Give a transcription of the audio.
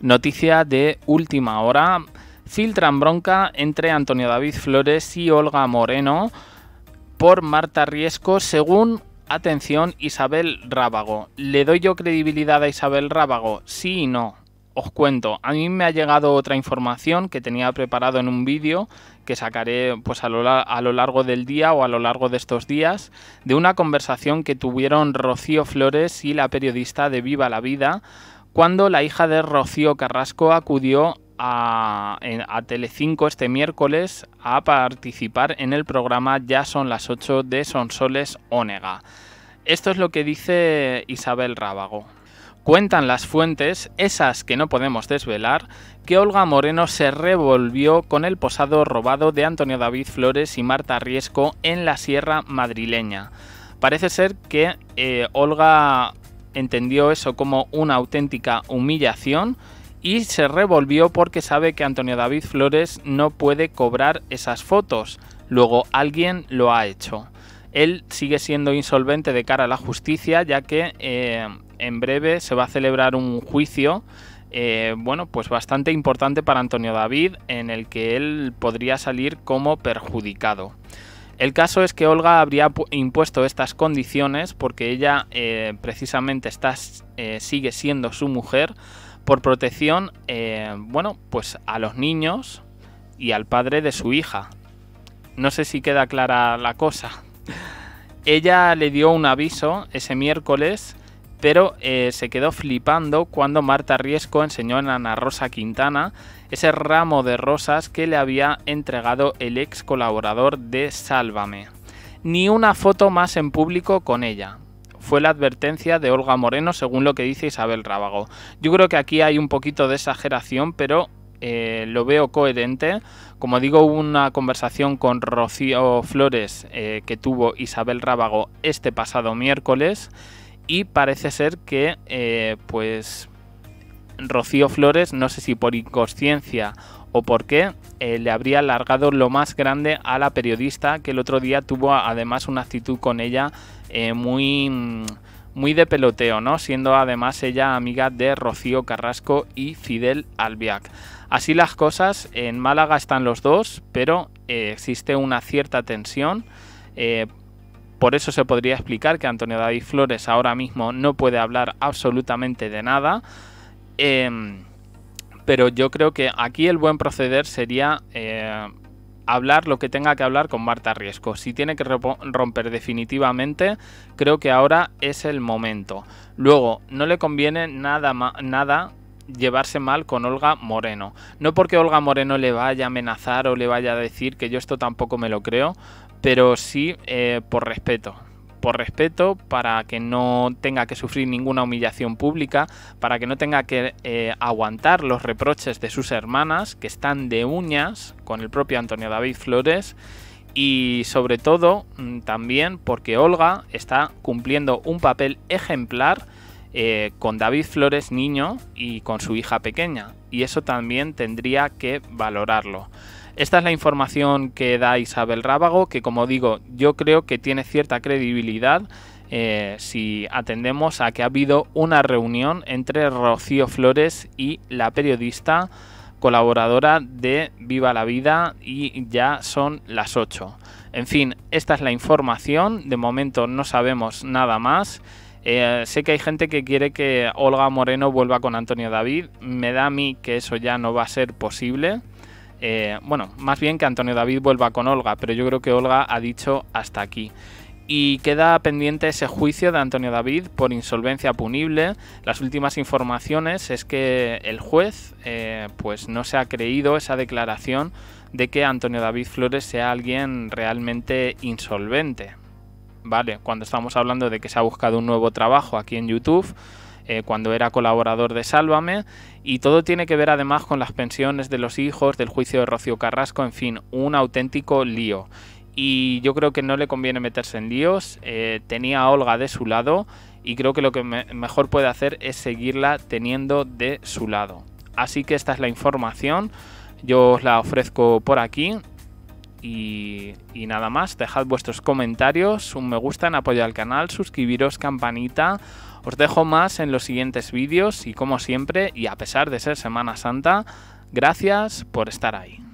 Noticia de última hora. Filtran bronca entre Antonio David Flores y Olga Moreno por Marta Riesco según, atención, Isabel Rábago. ¿Le doy yo credibilidad a Isabel Rábago? Sí y no. Os cuento, a mí me ha llegado otra información que tenía preparado en un vídeo que sacaré pues a lo, a lo, largo del día o a lo largo de estos días de una conversación que tuvieron Rocío Flores y la periodista de Viva la Vida cuando la hija de Rocío Carrasco acudió a, a, Telecinco este miércoles a participar en el programa Ya son las 8 de Sonsoles Ónega. Esto es lo que dice Isabel Rábago. Cuentan las fuentes, esas que no podemos desvelar, que Olga Moreno se revolvió con el posado robado de Antonio David Flores y Marta Riesco en la Sierra madrileña. Parece ser que eh, Olga entendió eso como una auténtica humillación y se revolvió porque sabe que Antonio David Flores no puede cobrar esas fotos. Luego alguien lo ha hecho. Él sigue siendo insolvente de cara a la justicia ya que eh, en breve se va a celebrar un juicio eh, bueno, pues bastante importante para Antonio David en el que él podría salir como perjudicado. El caso es que Olga habría impuesto estas condiciones porque ella eh, precisamente está, sigue siendo su mujer por protección, eh, bueno, pues a los niños y al padre de su hija. No sé si queda clara la cosa. Ella le dio un aviso ese miércoles, pero eh, se quedó flipando cuando Marta Riesco enseñó a Ana Rosa Quintana ese ramo de rosas que le había entregado el ex colaborador de Sálvame. Ni una foto más en público con ella fue la advertencia de Olga Moreno, según lo que dice Isabel Rábago. Yo creo que aquí hay un poquito de exageración, pero eh, lo veo coherente. Como digo, hubo una conversación con Rocío Flores eh, que tuvo Isabel Rábago este pasado miércoles y parece ser que, eh, pues, Rocío Flores, no sé si por inconsciencia o por qué, le habría alargado lo más grande a la periodista que el otro día tuvo además una actitud con ella eh, muy, muy de peloteo, ¿no? Siendo además ella amiga de Rocío Carrasco y Fidel Albiac. Así las cosas, en Málaga están los dos, pero eh, existe una cierta tensión. Eh, por eso se podría explicar que Antonio David Flores ahora mismo no puede hablar absolutamente de nada. Em, pero yo creo que aquí el buen proceder sería hablar lo que tenga que hablar con Marta Riesco. Si tiene que romper definitivamente, creo que ahora es el momento. Luego, no le conviene nada, nada llevarse mal con Olga Moreno. No porque Olga Moreno le vaya a amenazar o le vaya a decir que yo esto tampoco me lo creo, pero sí eh, por respeto. Por respeto, para que no tenga que sufrir ninguna humillación pública, para que no tenga que eh, aguantar los reproches de sus hermanas, que están de uñas con el propio Antonio David Flores, y sobre todo mm, también porque Olga está cumpliendo un papel ejemplar eh, con David Flores niño y con su hija pequeña, y eso también tendría que valorarlo. Esta es la información que da Isabel Rábago, que como digo, yo creo que tiene cierta credibilidad eh, si atendemos a que ha habido una reunión entre Rocío Flores y la periodista colaboradora de Viva la Vida y ya son las 8. En fin, esta es la información, de momento no sabemos nada más. Eh, sé que hay gente que quiere que Olga Moreno vuelva con Antonio David, me da a mí que eso ya no va a ser posible. Eh, bueno, más bien que Antonio David vuelva con Olga, pero yo creo que Olga ha dicho hasta aquí. Y queda pendiente ese juicio de Antonio David por insolvencia punible. Las últimas informaciones es que el juez eh, pues no se ha creído esa declaración de que Antonio David Flores sea alguien realmente insolvente. Vale, cuando estamos hablando de que se ha buscado un nuevo trabajo aquí en YouTube, eh, cuando era colaborador de Sálvame y todo tiene que ver además con las pensiones de los hijos, del juicio de Rocío Carrasco, en fin, un auténtico lío. Y yo creo que no le conviene meterse en líos, eh, tenía a Olga de su lado y creo que lo que mejor puede hacer es seguirla teniendo de su lado. Así que esta es la información, yo os la ofrezco por aquí y, nada más, dejad vuestros comentarios, un me gusta en apoyo al canal, suscribiros, campanita Os dejo más en los siguientes vídeos y como siempre, y a pesar de ser Semana Santa, gracias por estar ahí.